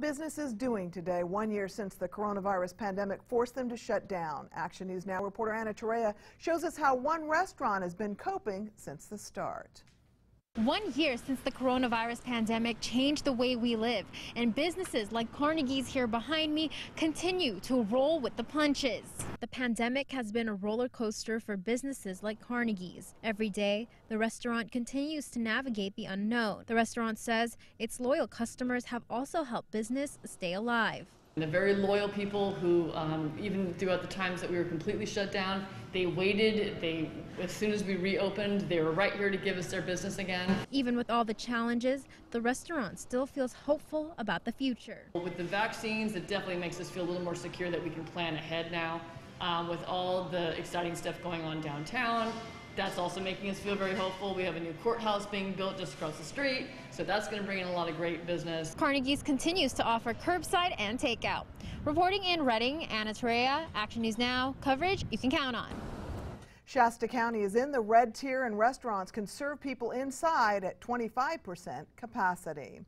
businesses doing today, one year since the coronavirus pandemic forced them to shut down? Action News Now reporter Anna Torrea shows us how one restaurant has been coping since the start. One year since the coronavirus pandemic changed the way we live, and businesses like Carnegie's here behind me continue to roll with the punches. The pandemic has been a roller coaster for businesses like Carnegie's. Every day, the restaurant continues to navigate the unknown. The restaurant says its loyal customers have also helped business stay alive. They're very loyal people who, um, even throughout the times that we were completely shut down, they waited. They, as soon as we reopened, they were right here to give us their business again. Even with all the challenges, the restaurant still feels hopeful about the future. With the vaccines, it definitely makes us feel a little more secure that we can plan ahead now. Um, with all the exciting stuff going on downtown, that's also making us feel very hopeful. We have a new courthouse being built just across the street, so that's going to bring in a lot of great business. Carnegie's continues to offer curbside and takeout. Reporting in Redding, Anna Torrea, Action News Now, coverage you can count on. Shasta County is in the red tier and restaurants can serve people inside at 25% capacity.